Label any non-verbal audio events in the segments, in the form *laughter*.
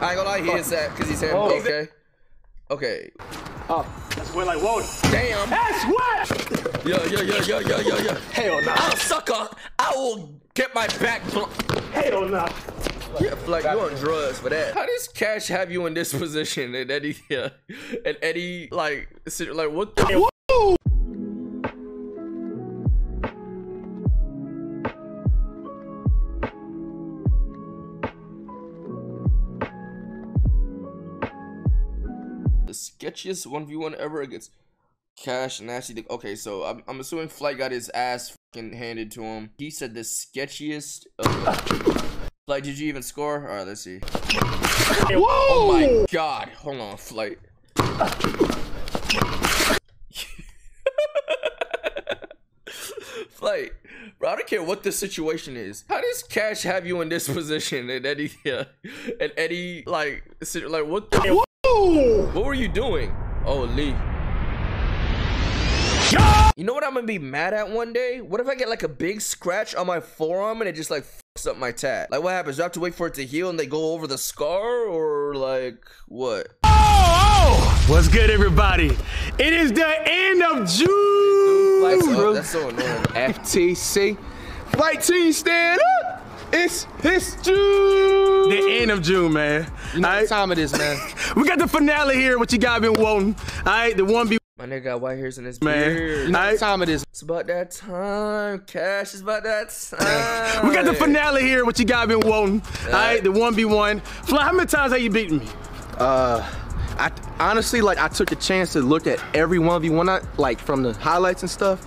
I ain't gonna lie, he is that because he's him. Oh. okay. Okay. Oh, that's where like whoa. Damn. That's what? Yeah, yeah, yeah, yeah, yeah, yeah, yeah. Hell no. I'll sucker. I will get my back. bl- Hell no. Yeah, like you on drugs for that. How does Cash have you in this *laughs* position and Eddie? Yeah, and Eddie like like what the? The sketchiest one v one ever against Cash Nasty. Dick. Okay, so I'm, I'm assuming Flight got his ass fucking handed to him. He said the sketchiest. *laughs* Flight, did you even score? All right, let's see. Oh my god. Hold on, flight. *laughs* flight. Bro, I don't care what the situation is. How does Cash have you in this *laughs* position and Eddie yeah, and Eddie like sit- like what the What were you doing? Oh Lee. You know what I'm gonna be mad at one day? What if I get like a big scratch on my forearm and it just like fucks up my tat? Like what happens? Do I have to wait for it to heal and they go over the scar or like what? Oh, what's good, everybody? It is the end of June. That's, oh, that's so annoying. FTC. Flight team stand up. It's it's June. The end of June, man. You know All what right? time it is, man. *laughs* We got the finale here. What you got been wanting? All right, the one B My nigga got white hairs in his man. beard. You know All what time it is. It's about that time. Cash is about that time. *laughs* We got the finale here. What you got been wanting? All right, the one B one. Fly, how many times have you beaten me? Uh, I honestly like I took a chance to look at every one v one like from the highlights and stuff.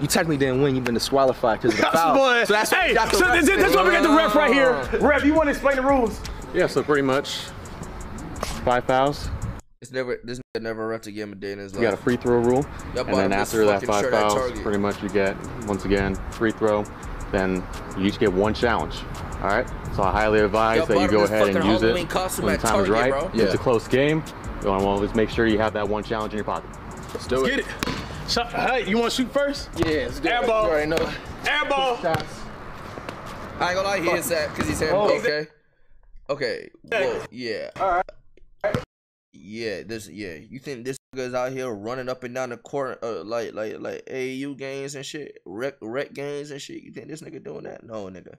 You technically didn't win. You've been disqualified because of the foul. Boy, So that's why hey, we got the so refs this, this why we got the ref right here. Uh. Ref, you want to explain the rules? Yeah, so pretty much five fouls. It's never this nigga never ref a game a day in his life. You got a free throw rule, That and then after that five sure that fouls, pretty much you get once again free throw. Then you each get one challenge. All right. So I highly advise Yo, that you go ahead and use Halloween it when the at time is right. bro. It's a close game. You want to always make sure you have that one challenge in your pocket. Let's do Get it. Shot, hey, you want to shoot first? Yeah, let's do it. Airball. You already know. Airball. Shots. I ain't gonna lie, he is that because he's him. Oh. okay. Okay. Whoa. Yeah. All right. Yeah. This. Yeah. You think this nigga's out here running up and down the court uh, like like like AAU games and shit, rec rec games and shit? You think this nigga doing that? No, nigga.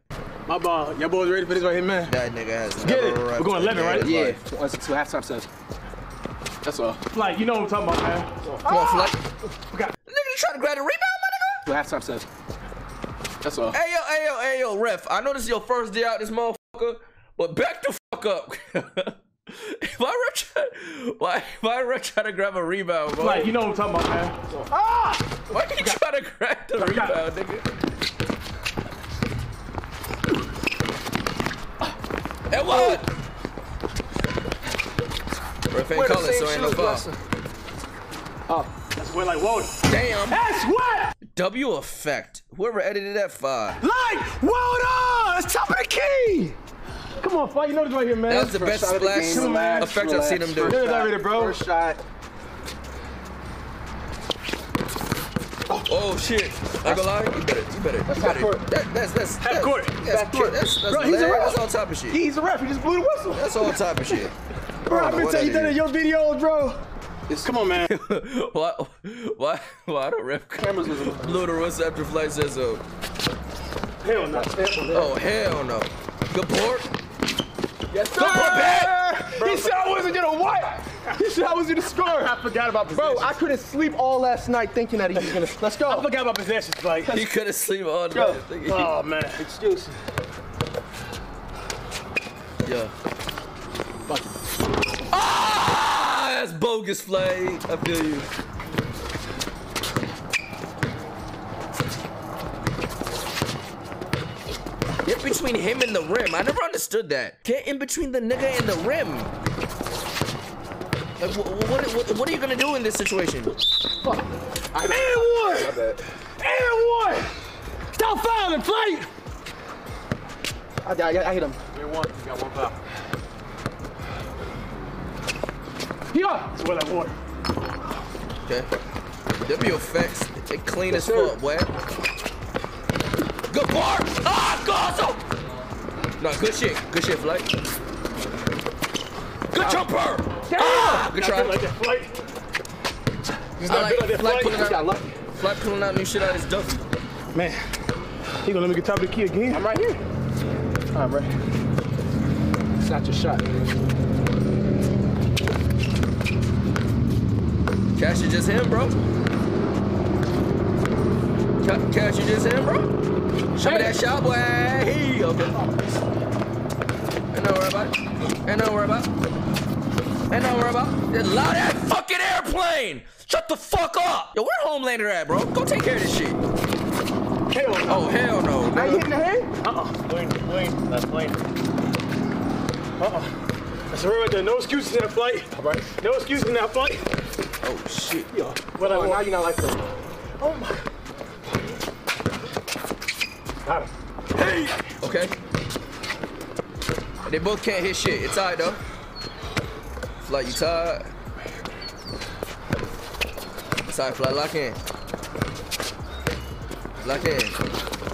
My ball. Y'all boys ready for this right here, man? That nigga has Get it. We're going 11, right? Yeah. life. Once it's two halftime says. That's all. Like, you know what I'm talking about, man. Come on, Flight. We got- Nigga, you trying to grab the rebound, my nigga? Two halftime says. That's all. Hey yo, hey yo, hey yo, ref. I know this is your first day out this motherfucker, but back the fuck up. *laughs* if why ref try, why why ref try to grab a rebound, bro? Like, you know what I'm talking about, man. Ah! why are you try to grab the got rebound, nigga? And what? Ref ain't calling, so ain't no foul. Oh, That's where, like, whoa. Damn. That's what? W effect. Whoever edited that file. Like, whoa, That's top of the key. Come on, fight. You know this right here, man. That was the best shot of the splash game, relax, effect I've seen him do. There's already, bro. First shot. Oh shit! I ain't gonna lie, you better, you better, you better. court. That, that's that's Half that's, court. That's, Back court. That's, that's, Bro, he's a ref. that's all type of shit. He's a ref. He just blew the whistle. That's all type of shit. Bro, I I've been telling you that that in your videos, bro. Come on, man. *laughs* why, why, why the ref *laughs* Cameras was blew *laughs* the whistle after flight says so? Hell no. Oh hell no! Good board. Yes, sir. Good board, back. He said I wasn't gonna what? He said I was gonna score. I forgot about possessions. Bro, I couldn't sleep all last night thinking that he was gonna. Let's go. I forgot about possessions, like. He couldn't sleep all Go. night. thinking- Oh, man. Excuse. Yeah. Ah, that's bogus, Flay. I feel you. Get between him and the rim. I never understood that. Get in between the nigga and the rim. Like, wh- wh- what, what, what are you gonna do in this situation? And one! And one! Stop fouling, fight! I, I, I hit him. You're one. You got one foul. Yeah! That's where that water. Okay. W effects. They clean as sir. fuck, boy. Good bar. Ah, Gazo. No, good shit. Good shit, Flight. Good jumper. Damn! Ah, good Not try. like that flight. He's I not like built like that flight flight. pulling Got out, flight pulling out new shit out of his duffy. Man, he gonna let me get top of the key again. I'm right here. All right, bro. It's not your shot. Cash is just him, bro. Ca- Cash is just him, bro. Show me that shot, boy. Hey, okay. Ain't no worry about it. Ain't no worry about it. Ain't no worry about it. Just Allow that fucking airplane. Shut the fuck up. Yo, where Homelander at, bro? Go take care of this shit. Hell no. Oh, hell no. Are you hitting the head? Uh-uh. Plane, plane, that's plane. Uh-uh. That's a right there. No excuses in that flight. All right. No excuses in that flight. Oh, shit. Yo, what I Oh, now you're not like that. Oh my. Got him. Hey. Okay. They both can't hit shit. It's alright, though. Flight, you tired? It's alright, flight. Lock in. Lock in.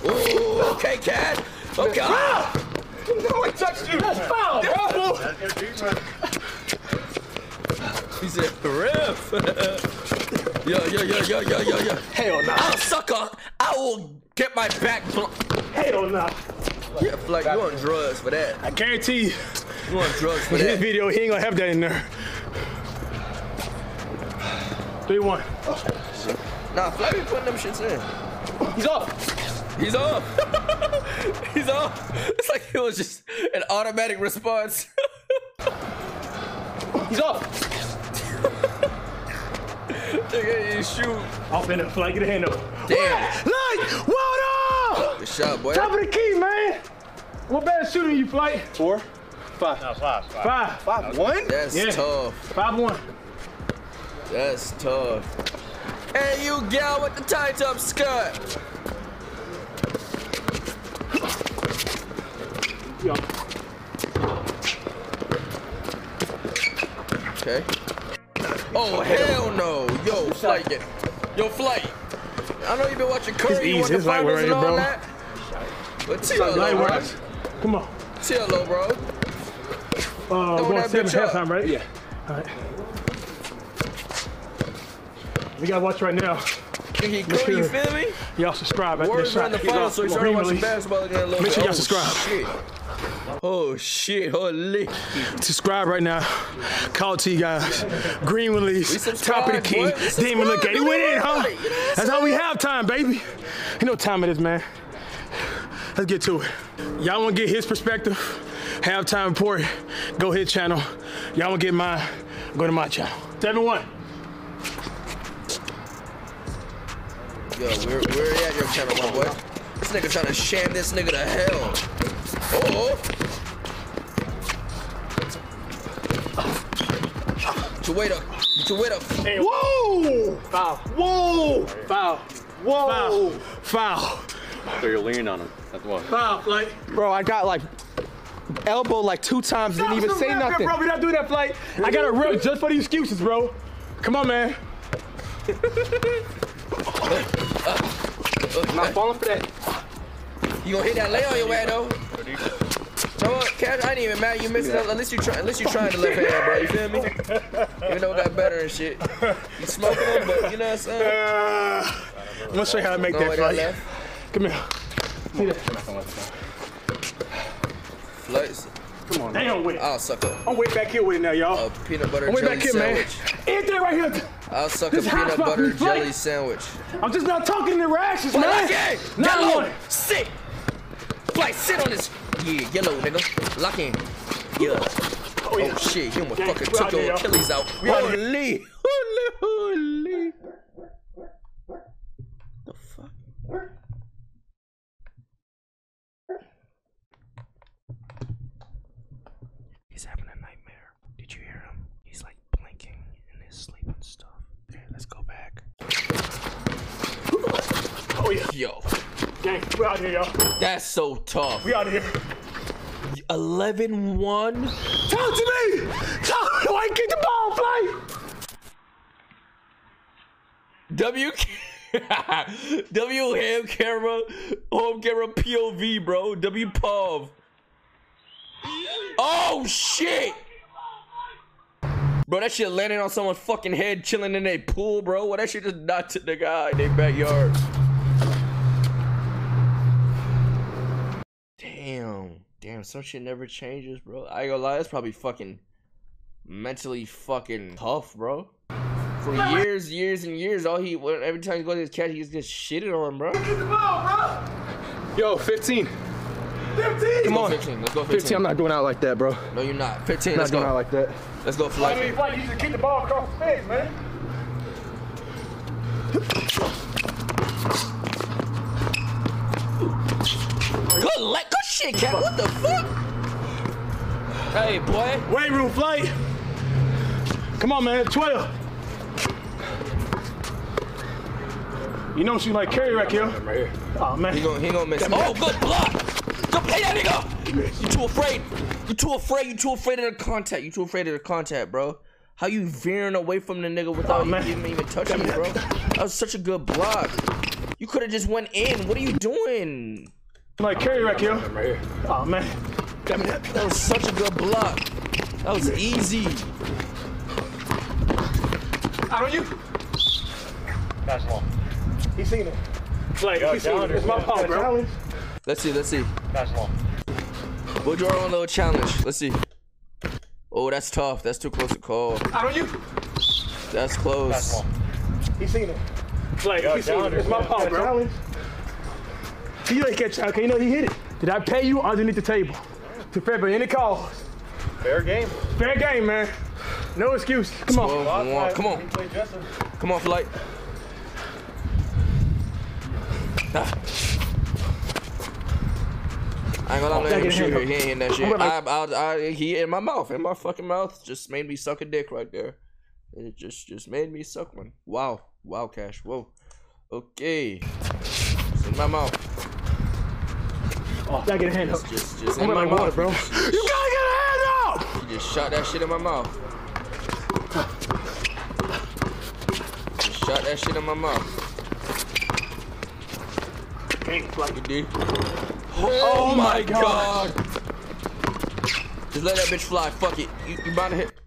Ooh, okay, cat. Okay. Ah! No, I touched you. That's foul, bro. He said, ref. yo, yo, yo, yo, yo, yo, yo. Hell no. I'll ah, sucker. I will get my back. bl- Hell no. Yeah, like you on drugs for that. I guarantee you, You on drugs for in this video, he ain't gonna have that in there. 3-1. Nah, Fly be putting them shits in. He's off. He's off. *laughs* He's off. It's like it was just an automatic response. *laughs* He's off. Nigga, you shoot. Off in the flight, get a hand up. Damn. Like, what up? Good shot, boy. Top of the key, man. What better shooting you, flight? Four. Five. Five. Five. One? That's Yeah. tough. Five one. That's tough. Hey, you gal with the tight up skirt. Yo. Okay. Oh hell no, yo flight, get- yo flight. I know you've been watching Curry, you easy. want the It's lightweight right here, bro. that. But chill, low, bro. Come on. Chill, low, bro. Uh, Throw going seven bitch up. halftime, right? Yeah. All right. We gotta watch right now. Think he could, you feel me? Y'all subscribe after Warriors are in the finals, so he Come started watching re-release. basketball again a little Make sure y'all subscribe. Shit. Oh shit, holy. Subscribe right now. Call to you guys. Green release. Top of the key. Demon look at it. subscribe, We in, huh? You know what That's how we have time, baby. You know what time it is, man. Let's get to it. Y'all wanna get his perspective? Halftime report. Go hit channel. Y'all wanna get mine? Go to my channel. 7-1. Yo, where, where you at your channel, my boy? This nigga trying to sham this nigga to hell. Oh. Your weight up. Get your weight up. Whoa! Foul. Whoa! Foul. Whoa. Foul. Foul. So you're leaning on him. That's what. Foul, like. Bro, I got like elbow like two times, didn't even say nothing. Bro, we not doing that flight. I got a rep just for the excuses, bro. Come on, man. I'm *laughs* not falling for that. You gonna hit that lay on your way though. No, Cash, I ain't even mad you missed it. At least you try. At least you trying to left hand, bro. You feel me? Even though it got better and shit. You smoking them, but you know what I'm saying. Uh, I'm gonna show you how to make Go that with that flight. left. Come here. See that? Flights. Damn, wait. I'll suck I'm way back here with it now, y'all. a peanut butter I'm way jelly back here, man. sandwich. Anything right here. I'll suck a peanut butter for flight. jelly sandwich. I'm just not talking the rashes, But man. lock in. Not Yellow. one. Sit. Flight. Sit on this. Yeah, yellow nigga. Lock in. Yeah. Oh, yeah. Oh shit. You almost Gang, fucking took your y'all. Achilles out. We out here. Holy. Holy. Holy. The fuck. He's having a nightmare. Did you hear him? He's like blinking in his sleep and stuff. Okay, let's go back. Oh, yeah. Yo, Gang, we out here, y'all. that's so tough. We out here. 11 1? Talk to me. Talk. Why you kick the ball, flight? W *laughs* W ham camera, home camera POV, bro. W POV. Oh shit! Bro, that shit landed on someone's fucking head, chilling in a pool, bro. What that shit just knocked the guy in their backyard. Damn, damn, some shit never changes, bro. I ain't gonna lie, that's probably fucking mentally fucking tough, bro. For years, years, and years, all he every time he goes to his catch, he just gets shitted on, bro. Get the ball, bro. Yo, 15. 15. Come on, 15. Let's go 15. 15, I'm not going out like that, bro. No, you're not. 15. I'm Let's not going out like that. Let's go, I flight. mean, like, you just kick the ball across the face, man. Good, let good shit, cat. What the fuck? Hey, boy. Weight room flight. Come on, man. 12. You know she like carry wreck, yo. Right here. Oh, man. He gonna, he gonna miss. Oh, good block. Good play that nigga. You too afraid. You too afraid. You too afraid of the contact. You too afraid of the contact, bro. How you veering away from the nigga without Oh, man. even even touching you, bro? That was such a good block. You could have just went in. What are you doing? Like carry wreck, yo. Right here. Oh, man. Got me that. That was such a good block. That was easy. Out on you. That's long. He seen it. Like, he seen it. It's my fault, bro. Let's see. Let's see. That's long. We'll do our own little challenge. Let's see. Oh, that's tough. That's too close to call. Out on you. That's That's close. long. He seen it. Like, he seen it. It's my fault, bro. He ain't catch. Okay, you know he hit it. Did I pay you underneath the table? To fair any calls? Fair game. Fair game, man. No excuse. Come on. Well, come on. Come on. He played Come on, flight. Ah. I ain't gonna lie, let him Take shoot here. He ain't hitting that shit. I'm I, I, I, he in my mouth, in my fucking mouth, just made me suck a dick right there. It just, just made me suck one. Wow, wow, Cash. Whoa. Okay. It's in my mouth. Oh, gotta get a hand up. Just, just I'm in my like water, mouth. bro. You gotta get a hand up. He just shot that shit in my mouth. Just shot that shit in my mouth. You did? Oh, oh, my god. Just let that bitch fly. Fuck it. You, you bound to hit.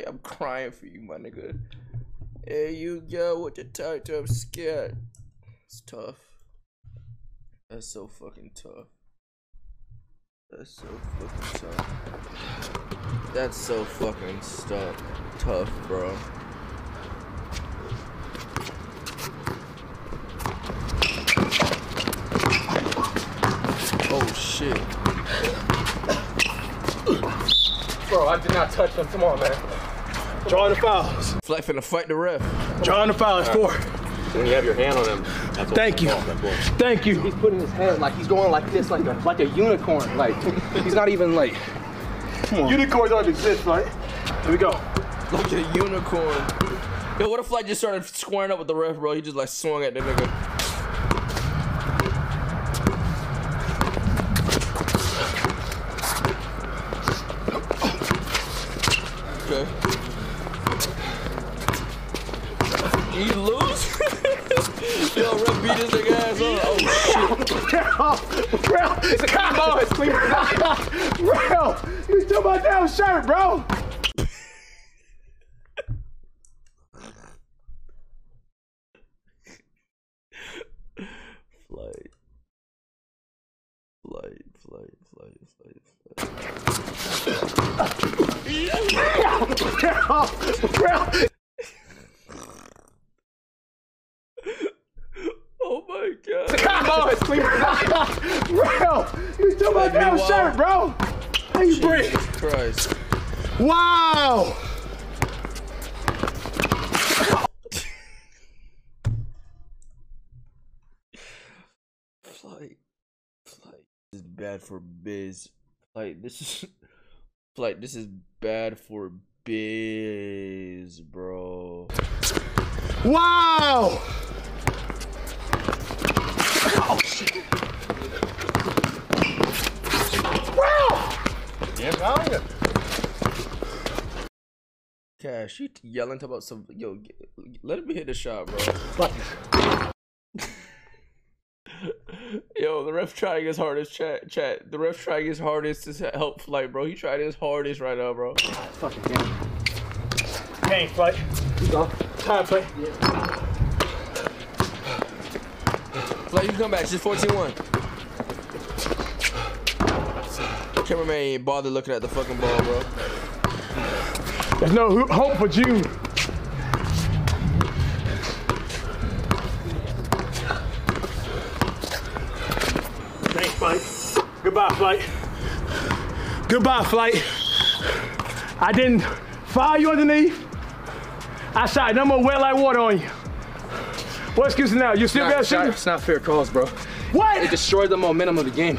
I'm crying for you, my nigga. Hey, you girl with the title. I'm scared. It's tough. That's so fucking tough. That's so fucking tough. That's so fucking stuff. Tough, bro. Oh shit. Bro, I did not touch him. Come on, man. Drawing the fouls. Flight finna fight the ref. Drawing the fouls. Four. When you have your hand on him, that's Thank you. That's Thank you. He's putting his hand like he's going like this, like a like a unicorn. Like he's not even like. Unicorns don't exist, right? Here we go. Like a unicorn. Yo, what if Flight just started squaring up with the ref, bro? He just like swung at the nigga. Okay. You lose? Yo, ref beat his nigga ass up. Oh shit. Bro, it's a combo. It's clean. Bro, you still my damn shirt, bro. Flight. Flight, flight, flight, flight, flight. Bro, Oh my god. combo. It's clean. Bro, you still my damn wild. shirt, bro. How you breathe? Jesus Christ. Wow. Flight. Flight. This is bad for biz. Flight, this is. *laughs* Flight, this is bad for biz, bro. Wow. Oh, Yeah, found you. Cash, you yelling about some yo. g- Let him hit the shot, bro. Fuck. *laughs* Yo, the ref trying his hardest. Chat, chat. The ref trying his hardest to help Flight, bro. He tried his hardest right now, bro. Fucking game. Game, fight. Go. Time play. Flight, you can come back. It's just 14-1. Cameraman ain't bothered looking at the fucking ball, bro. There's no hope for June. Thanks, Flight. Goodbye, Flight. Goodbye, Flight. I didn't fire you underneath. I shot no more wet like water on you. What excuse now? You still It's better not, it's not fair calls, bro. What? It destroyed the momentum of the game.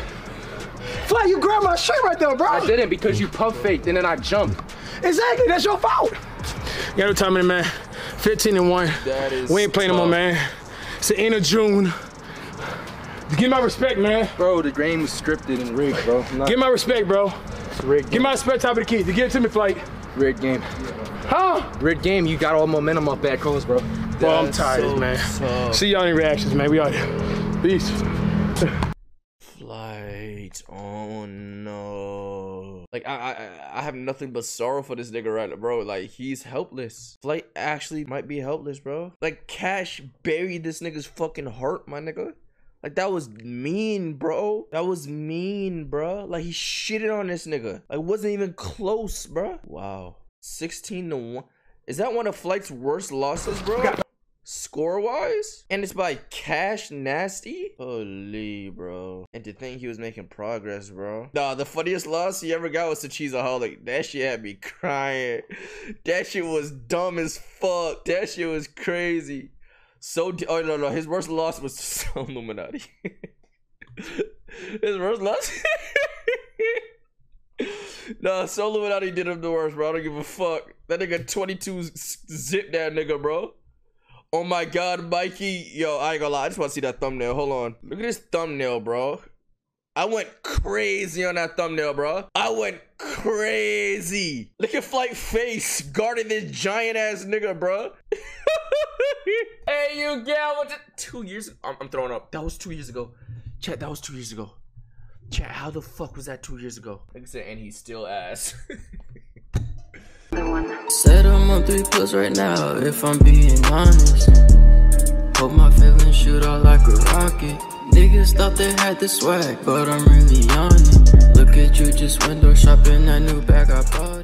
Flight, you grabbed my shirt right there, bro. I didn't because you pump faked and then I jumped. Exactly, that's your fault. You got no time in it, man. 15 and 1. That is we ain't playing no more, man. It's the end of June. Give my respect, man. Bro, the game was scripted and rigged, bro. Not Give my respect, bro. It's rigged. Give my respect top of the key. To give it to me, flight. rigged game. Huh? Rigged game. You got all momentum off bad calls, bro. Bro, I'm tired, so man. tough. See y'all in reactions, man. We out here. Peace. Flight. Oh no. Like I, I I have nothing but sorrow for this nigga right now, bro. Like he's helpless. Flight actually might be helpless, bro. Like Cash buried this nigga's fucking heart, my nigga. Like that was mean, bro. That was mean, bro. Like he shitted on this nigga. Like wasn't even close, bro. Wow. 16 to 1. Is that one of Flight's worst losses, bro? Score wise? And it's by Cash Nasty? Holy, bro. And to think he was making progress, bro. Nah, the funniest loss he ever got was to Cheesaholic. That shit had me crying. That shit was dumb as fuck. That shit was crazy. So, oh, no, no. His worst loss was to *laughs* Illuminati. His worst loss? *laughs* nah, Soul Illuminati did him the worst, bro. I don't give a fuck. That nigga 22 zip that nigga, bro. Oh my god, Mikey. Yo, I ain't gonna lie. I just wanna see that thumbnail. Hold on. Look at this thumbnail, bro. I went crazy on that thumbnail, bro. I went crazy. Look at Flight face guarding this giant ass nigga, bro. *laughs* hey, you gal. What? Two years? I'm, I'm throwing up. That was two years ago. Chat, that was two years ago. Chat, how the fuck was that two years ago? Like I said, and he's still ass. *laughs* Said I'm on three plus right now, if I'm being honest. Hope my feelings shoot out like a rocket. Niggas thought they had the swag, but I'm really on it. Look at you just window shopping that new bag I bought.